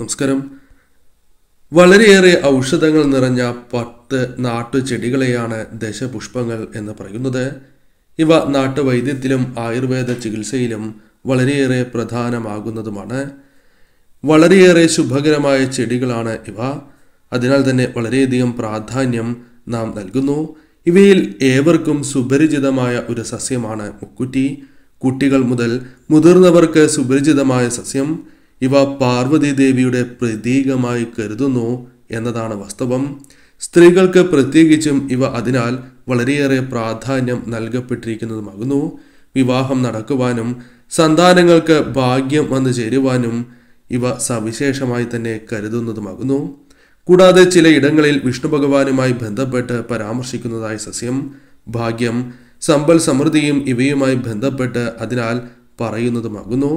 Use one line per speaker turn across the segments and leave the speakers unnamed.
നമസ്കാരം. വളരെയേറെ ഔഷധങ്ങൾ നിറഞ്ഞ പത്ത് നാട്ടുചെടികളെയാണ് ദശപുഷ്പങ്ങൾ എന്ന് പറയുന്നത്. ഇവ നാട്ടുവൈദ്യത്തിലും ആയുർവേദ ചികിത്സയിലും വളരെയേറെ പ്രധാനമാകുന്നതുമാണ്. വളരെയേറെ ശുഭകരമായ ചെടികളാണ് ഇവ. അതിനാൽ തന്നെ വളരെയധികം പ്രാധാന്യം നാം നൽകുന്നു. ഇവയിൽ ഏവർക്കും സുപരിചിതമായ ഒരു സസ്യമാണ് മുക്കുറ്റി. കുട്ടികൾ മുതൽ മുതിർന്നവർക്ക് സുപരിചിതമായ സസ്യം. ഇവ പാർവതി ദേവിയുടെ പ്രതീകമായി കരുതുന്നു എന്നതാണ് വാസ്തവം. സ്ത്രീകൾക്ക് പ്രത്യേകിച്ചും ഇവ അതിനാൽ വളരെയേറെ പ്രാധാന്യം നൽകപ്പെട്ടിരിക്കുന്നതുമാകുന്നു. വിവാഹം നടക്കുവാനും സന്താനങ്ങൾക്ക് ഭാഗ്യം വന്നു ചേരുവാനും ഇവ സവിശേഷമായി തന്നെ കരുതുന്നതുമാകുന്നു. കൂടാതെ ചില ഇടങ്ങളിൽ വിഷ്ണു ഭഗവാനുമായി ബന്ധപ്പെട്ട് പരാമർശിക്കുന്നതായി സസ്യം ഭാഗ്യം സമ്പൽ സമൃദ്ധിയും ഇവയുമായി ബന്ധപ്പെട്ട് അതിനാൽ പറയുന്നതുമാകുന്നു.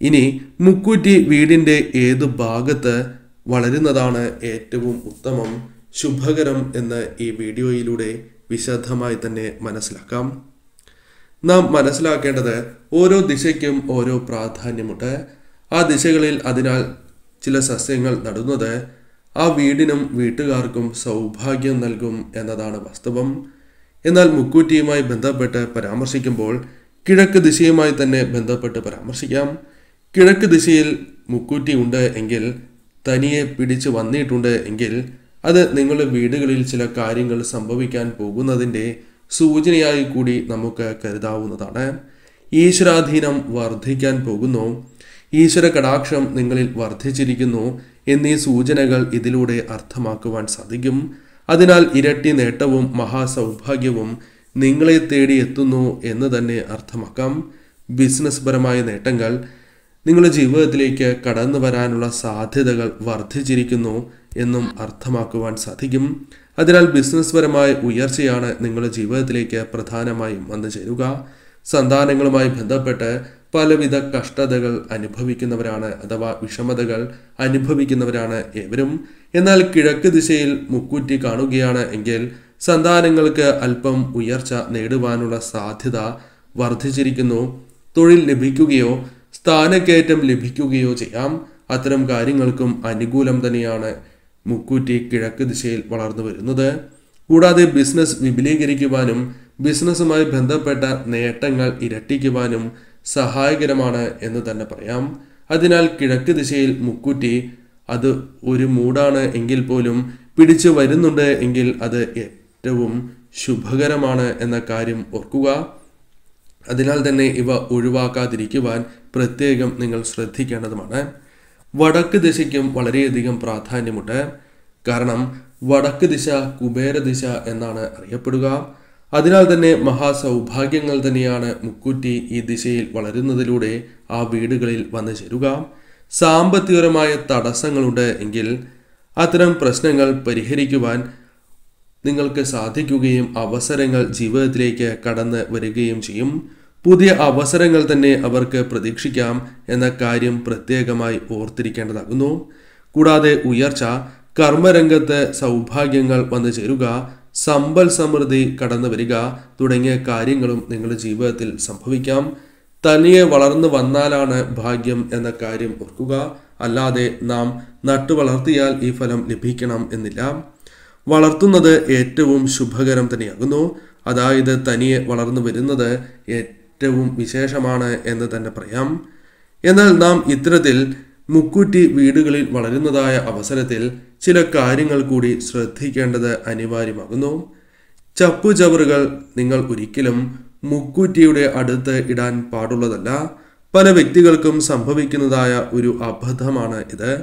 ഇനി മുക്കൂറ്റി വീടിന്റെ ഏത് ഭാഗത്ത് വളരുന്നതാണ് ഏറ്റവും ഉത്തമം ശുഭകരം എന്ന് ഈ വീഡിയോയിലൂടെ വിശദമായി തന്നെ മനസ്സിലാക്കാം. നാം മനസ്സിലാക്കേണ്ടത് ഓരോ ദിശയ്ക്കും ഓരോ പ്രാധാന്യമുണ്ട്. ആ ദിശകളിൽ അതിനാൽ ചില സസ്യങ്ങൾ നടുന്നത് ആ വീടിനും വീട്ടുകാർക്കും സൗഭാഗ്യം നൽകും എന്നതാണ് വാസ്തവം. എന്നാൽ മുക്കൂറ്റിയുമായി ബന്ധപ്പെട്ട് പരാമർശിക്കുമ്പോൾ കിഴക്ക് ദിശയുമായി തന്നെ ബന്ധപ്പെട്ട് പരാമർശിക്കാം. കിഴക്ക് ദിശയിൽ മുക്കൂറ്റി ഉണ്ട് എങ്കിൽ തനിയെ പിടിച്ചു വന്നിട്ടുണ്ട് എങ്കിൽ അത് നിങ്ങളുടെ വീടുകളിൽ ചില കാര്യങ്ങൾ സംഭവിക്കാൻ പോകുന്നതിന്റെ സൂചനയായി കൂടി നമുക്ക് കരുതാവുന്നതാണ്. ഈശ്വരാധീനം വർദ്ധിക്കാൻ പോകുന്നു. ഈശ്വര കടാക്ഷം നിങ്ങളിൽ വർദ്ധിച്ചിരിക്കുന്നു എന്നീ സൂചനകൾ ഇതിലൂടെ അർത്ഥമാക്കുവാൻ സാധിക്കും. അതിനാൽ ഇരട്ടി നേട്ടവും മഹാസൗഭാഗ്യവും നിങ്ങളെ തേടി എത്തുന്നു എന്ന് തന്നെ അർത്ഥമാക്കാം. ബിസിനസ് പരമായ നേട്ടങ്ങൾ നിങ്ങളുടെ ജീവിതത്തിലേക്ക് കടന്നു വരാനുള്ള സാധ്യതകൾ വർദ്ധിച്ചിരിക്കുന്നു എന്നും അർത്ഥമാക്കുവാൻ സാധിക്കും. അതിനാൽ ബിസിനസ് പരമായ ഉയർച്ചയാണ് നിങ്ങളുടെ ജീവിതത്തിലേക്ക് പ്രധാനമായും വന്നു ചേരുക. സന്താനങ്ങളുമായി ബന്ധപ്പെട്ട് പലവിധ കഷ്ടതകൾ അനുഭവിക്കുന്നവരാണ് അഥവാ വിഷമതകൾ അനുഭവിക്കുന്നവരാണ് ഏവരും. എന്നാൽ കിഴക്ക് ദിശയിൽ മുക്കുറ്റി കാണുകയാണ് എങ്കിൽ സന്താനങ്ങൾക്ക് അല്പം ഉയർച്ച നേടുവാനുള്ള സാധ്യത വർദ്ധിച്ചിരിക്കുന്നു. തൊഴിൽ ലഭിക്കുകയോ സ്ഥാനക്കയറ്റം ലഭിക്കുകയോ ചെയ്യാം. അത്തരം കാര്യങ്ങൾക്കും അനുകൂലം തന്നെയാണ് മുക്കൂറ്റി കിഴക്ക് ദിശയിൽ വളർന്നു വരുന്നത്. കൂടാതെ ബിസിനസ് വിപുലീകരിക്കുവാനും ബിസിനസ്സുമായി ബന്ധപ്പെട്ട നേട്ടങ്ങൾ ഇരട്ടിക്കുവാനും സഹായകരമാണ് എന്ന് തന്നെ പറയാം. അതിനാൽ കിഴക്ക് ദിശയിൽ മുക്കൂറ്റി അത് ഒരു മൂടാണ് എങ്കിൽ പോലും പിടിച്ചു വരുന്നുണ്ട് എങ്കിൽ അത് ഏറ്റവും ശുഭകരമാണ് എന്ന കാര്യം ഓർക്കുക. അതിനാൽ തന്നെ ഇവ ഒഴിവാക്കാതിരിക്കുവാൻ പ്രത്യേകം നിങ്ങൾ ശ്രദ്ധിക്കേണ്ടതുമാണ്. വടക്ക് ദിശയ്ക്കും വളരെയധികം പ്രാധാന്യമുണ്ട്. കാരണം വടക്ക് ദിശ കുബേര ദിശ എന്നാണ് അറിയപ്പെടുക. അതിനാൽ തന്നെ മഹാസൗഭാഗ്യങ്ങൾ തന്നെയാണ് മുക്കുറ്റി ഈ ദിശയിൽ വളരുന്നതിലൂടെ ആ വീടുകളിൽ വന്നു ചേരുക. സാമ്പത്തികപരമായ തടസ്സങ്ങളുണ്ട് എങ്കിൽ അത്തരം പ്രശ്നങ്ങൾ പരിഹരിക്കുവാൻ നിങ്ങൾക്ക് സാധിക്കുകയും അവസരങ്ങൾ ജീവിതത്തിലേക്ക് കടന്ന് വരികയും ചെയ്യും. പുതിയ അവസരങ്ങൾ തന്നെ അവർക്ക് പ്രതീക്ഷിക്കാം എന്ന കാര്യം പ്രത്യേകമായി ഓർത്തിരിക്കേണ്ടതാകുന്നു. കൂടാതെ ഉയർച്ച കർമ്മരംഗത്ത് സൗഭാഗ്യങ്ങൾ വന്നു ചേരുക സമ്പൽ സമൃദ്ധി കടന്നു വരിക തുടങ്ങിയ കാര്യങ്ങളും നിങ്ങളുടെ ജീവിതത്തിൽ സംഭവിക്കാം. തനിയെ വളർന്നു വന്നാലാണ് ഭാഗ്യം എന്ന കാര്യം ഓർക്കുക. അല്ലാതെ നാം നട്ടു വളർത്തിയാൽ ഈ ഫലം ലഭിക്കണം എന്നില്ല. വളർത്തുന്നത് ഏറ്റവും ശുഭകരം തന്നെയാകുന്നു. അതായത് തനിയെ വളർന്നു വരുന്നത് ഏറ്റവും വിശേഷമാണ് എന്ന് തന്നെ പറയാം. എന്നാൽ നാം ഇത്തരത്തിൽ മുക്കുറ്റി വീടുകളിൽ വളരുന്നതായ അവസരത്തിൽ ചില കാര്യങ്ങൾ കൂടി ശ്രദ്ധിക്കേണ്ടത് അനിവാര്യമാകുന്നു. ചപ്പുചവറുകൾ നിങ്ങൾ ഒരിക്കലും മുക്കുറ്റിയുടെ അടുത്ത് ഇടാൻ പാടുള്ളതല്ല. പല വ്യക്തികൾക്കും സംഭവിക്കുന്നതായ ഒരു അബദ്ധമാണ് ഇത്.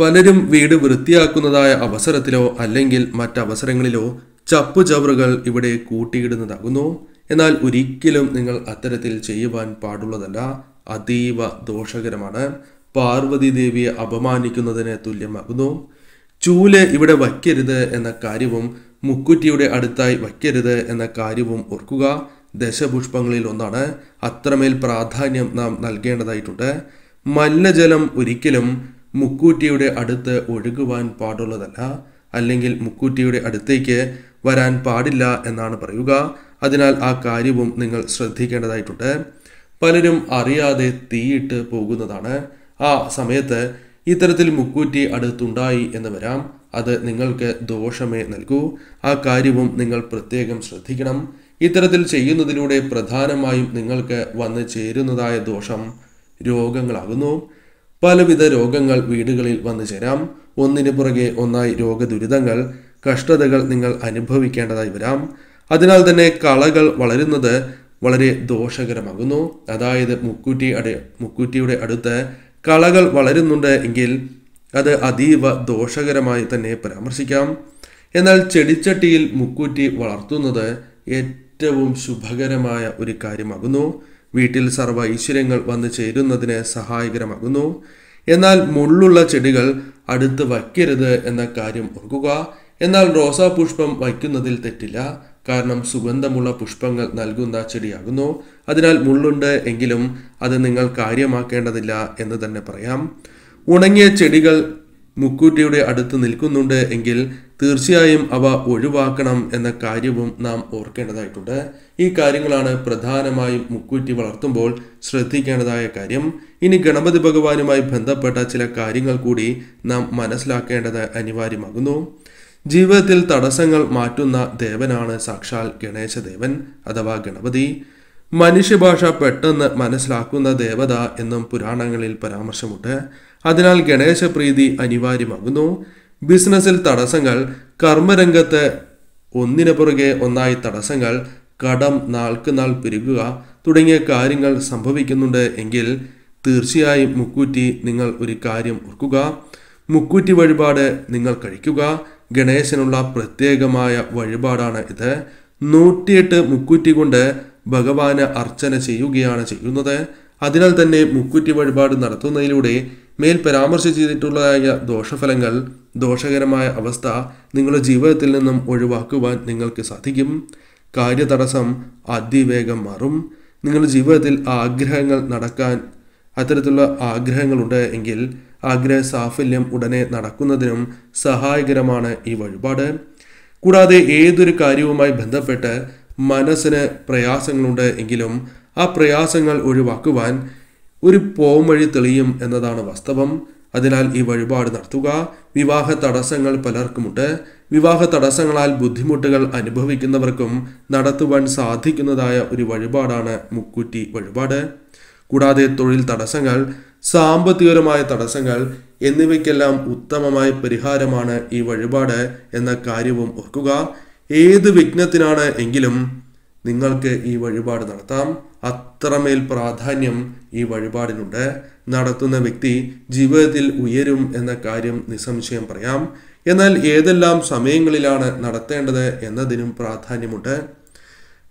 പലരും വീട് വൃത്തിയാക്കുന്നതായ അവസരത്തിലോ അല്ലെങ്കിൽ മറ്റവസരങ്ങളിലോ ചപ്പുചവറുകൾ ഇവിടെ കൂട്ടിയിടുന്നതാകുന്നു. എന്നാൽ ഒരിക്കലും നിങ്ങൾ അത്തരത്തിൽ ചെയ്യുവാൻ പാടുള്ളതല്ല അതീവ ദോഷകരമാണ്. പാർവതി ദേവിയെ അപമാനിക്കുന്നതിന് തുല്യമാകുന്നു. ചൂൽ ഇവിടെ വയ്ക്കരുത് എന്ന കാര്യവും മുക്കുറ്റിയുടെ അടുത്തായി വയ്ക്കരുത് എന്ന കാര്യവും ഓർക്കുക. ദശപുഷ്പങ്ങളിൽ ഒന്നാണ്. അത്രമേൽ പ്രാധാന്യം നാം നൽകേണ്ടതായിട്ടുണ്ട്. മലിനജലം ഒരിക്കലും മുക്കൂറ്റിയുടെ അടുത്ത് ഒഴുകുവാൻ പാടുള്ളതല്ല. അല്ലെങ്കിൽ മുക്കൂറ്റിയുടെ അടുത്തേക്ക് വരാൻ പാടില്ല എന്നാണ് പറയുക. അതിനാൽ ആ കാര്യവും നിങ്ങൾ ശ്രദ്ധിക്കേണ്ടതായിട്ടുണ്ട്. പലരും അറിയാതെ തീയിട്ട് പോകുന്നതാണ്. ആ സമയത്ത് ഇത്തരത്തിൽ മുക്കൂറ്റി അടുത്തുണ്ടായി എന്ന് വരാം. അത് നിങ്ങൾക്ക് ദോഷമേ നൽകൂ. ആ കാര്യവും നിങ്ങൾ പ്രത്യേകം ശ്രദ്ധിക്കണം. ഇത്തരത്തിൽ ചെയ്യുന്നതിലൂടെ പ്രധാനമായും നിങ്ങൾക്ക് വന്നു ചേരുന്നതായ ദോഷം രോഗങ്ങളാകുന്നു. പലവിധ രോഗങ്ങൾ വീടുകളിൽ വന്നു ചേരാം. ഒന്നിനു പുറകെ ഒന്നായി രോഗദുരിതങ്ങൾ കഷ്ടതകൾ നിങ്ങൾ അനുഭവിക്കേണ്ടതായി വരാം. അതിനാൽ തന്നെ കളകൾ വളരുന്നത് വളരെ ദോഷകരമാകുന്നു. അതായത് മുക്കൂറ്റി അട മുക്കൂറ്റിയുടെ അടുത്ത് കളകൾ വളരുന്നുണ്ട് എങ്കിൽ അത് അതീവ ദോഷകരമായി തന്നെ പരാമർശിക്കാം. എന്നാൽ ചെടിച്ചട്ടിയിൽ മുക്കൂറ്റി വളർത്തുന്നത് ഏറ്റവും ശുഭകരമായ ഒരു കാര്യമാകുന്നു. വീട്ടിൽ സർവ ഐശ്വര്യങ്ങൾ വന്നു ചേരുന്നതിന് സഹായകരമാകുന്നു. എന്നാൽ മുള്ളുള്ള ചെടികൾ അടുത്ത് വയ്ക്കരുത് എന്ന കാര്യം ഓർക്കുക. എന്നാൽ റോസാ പുഷ്പം വയ്ക്കുന്നതിൽ തെറ്റില്ല. കാരണം സുഗന്ധമുള്ള പുഷ്പങ്ങൾ നൽകുന്ന ചെടിയാകുന്നു. അതിനാൽ മുള്ളുണ്ട് എങ്കിലും അത് നിങ്ങൾ കാര്യമാക്കേണ്ടതില്ല എന്ന് തന്നെ പറയാം. ഉണങ്ങിയ ചെടികൾ മുക്കൂറ്റിയുടെ അടുത്ത് നിൽക്കുന്നുണ്ട് എങ്കിൽ തീർച്ചയായും അവ ഒഴിവാക്കണം എന്ന കാര്യവും നാം ഓർക്കേണ്ടതായിട്ടുണ്ട്. ഈ കാര്യങ്ങളാണ് പ്രധാനമായും മുക്കൂറ്റി വളർത്തുമ്പോൾ ശ്രദ്ധിക്കേണ്ടതായ കാര്യം. ഇനി ഗണപതി ഭഗവാനുമായി ബന്ധപ്പെട്ട ചില കാര്യങ്ങൾ കൂടി നാം മനസ്സിലാക്കേണ്ടത് അനിവാര്യമാകുന്നു. ജീവിതത്തിൽ തടസ്സങ്ങൾ മാറ്റുന്ന ദേവനാണ് സാക്ഷാൽ ഗണേശദേവൻ അഥവാ ഗണപതി. മനുഷ്യഭാഷ പെട്ടെന്ന് മനസ്സിലാക്കുന്ന ദേവത എന്നും പുരാണങ്ങളിൽ പരാമർശമുണ്ട്. അതിനാൽ ഗണേശപ്രീതി അനിവാര്യമാകുന്നു. ബിസിനസ്സിൽ തടസ്സങ്ങൾ കർമ്മരംഗത്ത് ഒന്നിനു പുറകെ ഒന്നായി തടസ്സങ്ങൾ കടം നാൾക്ക് നാൾ പെരുകുക തുടങ്ങിയ കാര്യങ്ങൾ സംഭവിക്കുന്നുണ്ട് എങ്കിൽ തീർച്ചയായും മുക്കൂറ്റി നിങ്ങൾ ഒരു കാര്യം ഓർക്കുക. മുക്കൂറ്റി വഴിപാട് നിങ്ങൾ കഴിക്കുക. ഗണേശനുള്ള പ്രത്യേകമായ വഴിപാടാണ് ഇത്. നൂറ്റിയെട്ട് മുക്കൂറ്റി കൊണ്ട് ഭഗവാന് അർച്ചന ചെയ്യുകയാണ് ചെയ്യുന്നത്. അതിനാൽ തന്നെ മുക്കൂറ്റി വഴിപാട് നടത്തുന്നതിലൂടെ മേൽ പരാമർശിച്ചിട്ടുള്ളതായ ദോഷഫലങ്ങൾ ദോഷകരമായ അവസ്ഥ നിങ്ങളുടെ ജീവിതത്തിൽ നിന്നും ഒഴിവാക്കുവാൻ നിങ്ങൾക്ക് സാധിക്കും. കാര്യതടസ്സം അതിവേഗം മാറും. നിങ്ങളുടെ ജീവിതത്തിൽ ആഗ്രഹങ്ങൾ നടക്കാൻ അത്തരത്തിലുള്ള ആഗ്രഹങ്ങളുണ്ട് എങ്കിൽ ആഗ്രഹ സാഫല്യം ഉടനെ നടക്കുന്നതിനും സഹായകരമാണ് ഈ വഴിപാട്. കൂടാതെ ഏതൊരു കാര്യവുമായി ബന്ധപ്പെട്ട് മനസ്സിന് പ്രയാസങ്ങളുണ്ട് എങ്കിലും ആ പ്രയാസങ്ങൾ ഒഴിവാക്കുവാൻ ഒരു പോം വഴി തെളിയും എന്നതാണ് വാസ്തവം. അതിനാൽ ഈ വഴിപാട് നടത്തുക. വിവാഹ തടസ്സങ്ങൾ പലർക്കുമുണ്ട്. വിവാഹ തടസ്സങ്ങളാൽ ബുദ്ധിമുട്ടുകൾ അനുഭവിക്കുന്നവർക്കും നടത്തുവാൻ സാധിക്കുന്നതായ ഒരു വഴിപാടാണ് മുക്കുറ്റി വഴിപാട്. കൂടാതെ തൊഴിൽ തടസ്സങ്ങൾ സാമ്പത്തികപരമായ തടസ്സങ്ങൾ എന്നിവയ്ക്കെല്ലാം ഉത്തമമായ പരിഹാരമാണ് ഈ വഴിപാട് എന്ന കാര്യവും ഓർക്കുക. ഏത് വിഘ്നത്തിനാണ് എങ്കിലും നിങ്ങൾക്ക് ഈ വഴിപാട് നടത്താം. അത്രമേൽ പ്രാധാന്യം ഈ വഴിപാടിനുണ്ട്. നടത്തുന്ന വ്യക്തി ജീവിതത്തിൽ ഉയരും എന്ന കാര്യം നിസ്സംശയം പറയാം. എന്നാൽ ഏതെല്ലാം സമയങ്ങളിലാണ് നടത്തേണ്ടത് എന്നതിനും പ്രാധാന്യമുണ്ട്.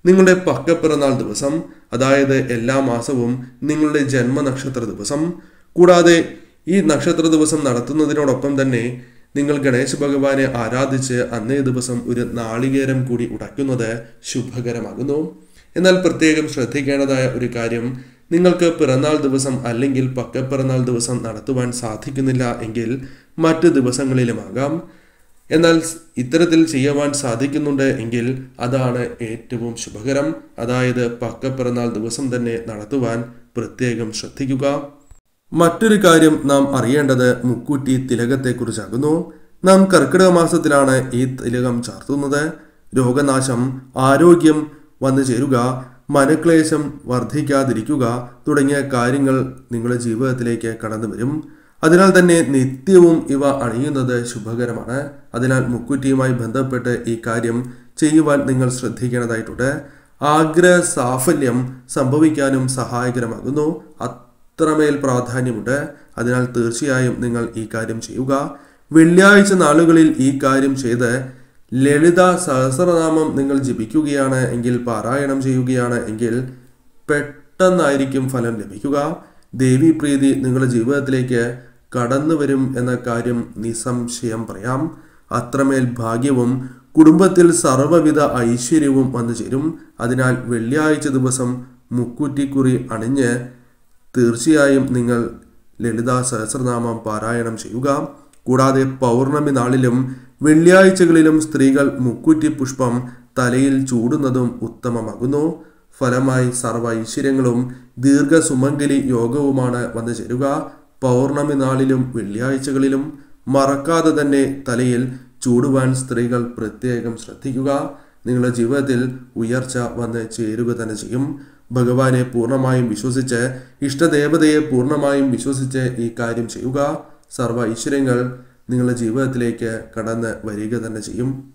നിങ്ങളുടെ പക്കപ്പിറന്നാൾ ദിവസം അതായത് എല്ലാ മാസവും നിങ്ങളുടെ ജന്മനക്ഷത്ര ദിവസം കൂടാതെ ഈ നക്ഷത്ര ദിവസം നടത്തുന്നതിനോടൊപ്പം തന്നെ നിങ്ങൾ ഗണേശ ഭഗവാനെ ആരാധിച്ച് അന്നേ ദിവസം ഒരു നാളികേരം കൂടി ഉടയ്ക്കുന്നത് ശുഭകരമാകുന്നു. എന്നാൽ പ്രത്യേകം ശ്രദ്ധിക്കേണ്ടതായ ഒരു കാര്യം നിങ്ങൾക്ക് പിറന്നാൾ ദിവസം അല്ലെങ്കിൽ പക്ക പക്കപ്പിറന്നാൾ ദിവസം നടത്തുവാൻ സാധിക്കുന്നില്ല എങ്കിൽ മറ്റ് ദിവസങ്ങളിലുമാകാം. എന്നാൽ ഇത്തരത്തിൽ ചെയ്യുവാൻ സാധിക്കുന്നുണ്ട് എങ്കിൽ അതാണ് ഏറ്റവും ശുഭകരം. അതായത് പക്ക പക്കപ്പിറന്നാൾ ദിവസം തന്നെ നടത്തുവാൻ പ്രത്യേകം ശ്രദ്ധിക്കുക. മറ്റൊരു കാര്യം നാം അറിയേണ്ടത് മുക്കൂറ്റി തിലകത്തെക്കുറിച്ചാകുന്നു. നാം കർക്കിടക മാസത്തിലാണ് ഈ തിലകം ചാർത്തുന്നത്. രോഗനാശം ആരോഗ്യം വന്നു ചേരുക മനക്ലേശം വർദ്ധിക്കാതിരിക്കുക തുടങ്ങിയ കാര്യങ്ങൾ നിങ്ങളുടെ ജീവിതത്തിലേക്ക് കടന്നു വരും. അതിനാൽ തന്നെ നിത്യവും ഇവ അണിയുന്നത് ശുഭകരമാണ്. അതിനാൽ മുക്കുറ്റിയുമായി ബന്ധപ്പെട്ട് ഈ കാര്യം ചെയ്യുവാൻ നിങ്ങൾ ശ്രദ്ധിക്കേണ്ടതായിട്ടുണ്ട്. ആഗ്രഹ സാഫല്യം സംഭവിക്കാനും സഹായകരമാകുന്നു. അത്രമേൽ പ്രാധാന്യമുണ്ട്. അതിനാൽ തീർച്ചയായും നിങ്ങൾ ഈ കാര്യം ചെയ്യുക. വെള്ളിയാഴ്ച നാളുകളിൽ ഈ കാര്യം ചെയ്ത് ലളിത സഹസ്രനാമം നിങ്ങൾ ജപിക്കുകയാണ് എങ്കിൽ പാരായണം ചെയ്യുകയാണ് എങ്കിൽ പെട്ടെന്നായിരിക്കും ഫലം ലഭിക്കുക. ദേവീപ്രീതി നിങ്ങളുടെ ജീവിതത്തിലേക്ക് കടന്നു വരും എന്ന കാര്യം നിസ്സംശയം പറയാം. അത്രമേൽ ഭാഗ്യവും കുടുംബത്തിൽ സർവവിധ ഐശ്വര്യവും വന്നു ചേരും അതിനാൽ വെള്ളിയാഴ്ച ദിവസം മുക്കുറ്റിക്കുറി അണിഞ്ഞ് തീർച്ചയായും നിങ്ങൾ ലളിതാ സഹസ്രനാമം പാരായണം ചെയ്യുക. കൂടാതെ പൗർണമി നാളിലും വെള്ളിയാഴ്ചകളിലും സ്ത്രീകൾ മുക്കുറ്റി പുഷ്പം തലയിൽ ചൂടുന്നതും ഉത്തമമാകുന്നു. ഫലമായി സർവ ഐശ്വര്യങ്ങളും ദീർഘസുമംഗലി യോഗവുമാണ് വന്നു ചേരുക. പൗർണമി നാളിലും വെള്ളിയാഴ്ചകളിലും മറക്കാതെ തന്നെ തലയിൽ ചൂടുവാൻ സ്ത്രീകൾ പ്രത്യേകം ശ്രദ്ധിക്കുക. നിങ്ങളുടെ ജീവിതത്തിൽ ഉയർച്ച വന്ന് ചേരുക തന്നെ ചെയ്യും. ഭഗവാനെ പൂർണമായും വിശ്വസിച്ച് ഇഷ്ടദേവതയെ പൂർണമായും വിശ്വസിച്ച് ഈ കാര്യം ചെയ്യുക. സർവ ഐശ്വര്യങ്ങൾ നിങ്ങളുടെ ജീവിതത്തിലേക്ക് കടന്ന് വരിക തന്നെ ചെയ്യും.